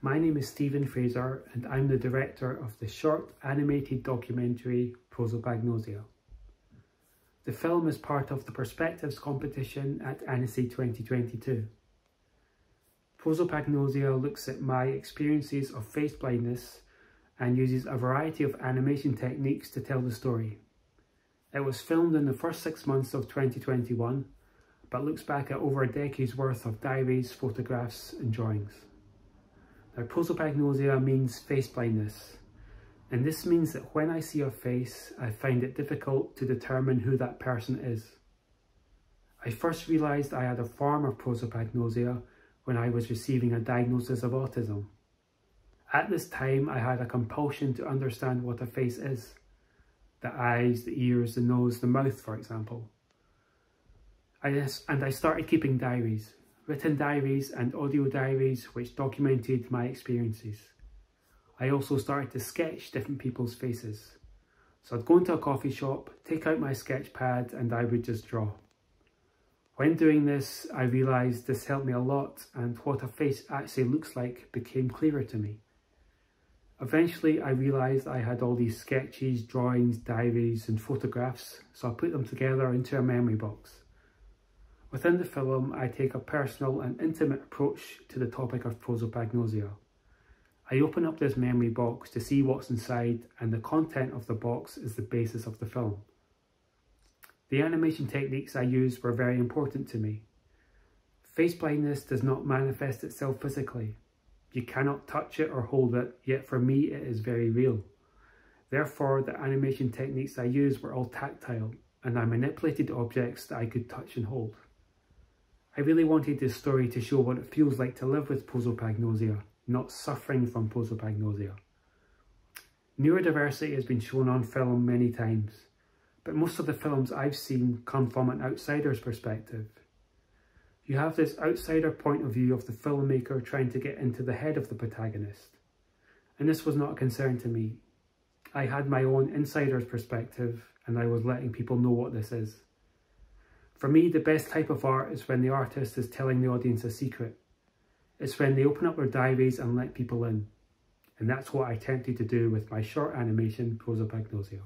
my name is Steven Fraser and I'm the director of the short animated documentary Prosopagnosia. The film is part of the Perspectives competition at Annecy 2022. Prosopagnosia looks at my experiences of face blindness and uses a variety of animation techniques to tell the story. It was filmed in the first six months of 2021, but looks back at over a decade's worth of diaries, photographs and drawings. Prosopagnosia means face blindness, and this means that when I see a face, I find it difficult to determine who that person is. I first realised I had a form of prosopagnosia when I was receiving a diagnosis of autism. At this time, I had a compulsion to understand what a face is. The eyes, the ears, the nose, the mouth, for example. I, and I started keeping diaries, written diaries and audio diaries which documented my experiences. I also started to sketch different people's faces. So I'd go into a coffee shop, take out my sketch pad and I would just draw. When doing this, I realised this helped me a lot and what a face actually looks like became clearer to me. Eventually, I realised I had all these sketches, drawings, diaries and photographs, so I put them together into a memory box. Within the film, I take a personal and intimate approach to the topic of prosopagnosia. I open up this memory box to see what's inside and the content of the box is the basis of the film. The animation techniques I used were very important to me. Face blindness does not manifest itself physically. You cannot touch it or hold it, yet for me it is very real. Therefore, the animation techniques I used were all tactile and I manipulated objects that I could touch and hold. I really wanted this story to show what it feels like to live with prosopagnosia, not suffering from prosopagnosia. Neurodiversity has been shown on film many times, but most of the films I've seen come from an outsider's perspective. You have this outsider point of view of the filmmaker trying to get into the head of the protagonist. And this was not a concern to me. I had my own insider's perspective and I was letting people know what this is. For me, the best type of art is when the artist is telling the audience a secret. It's when they open up their diaries and let people in. And that's what I attempted to do with my short animation, Prosopagnosia.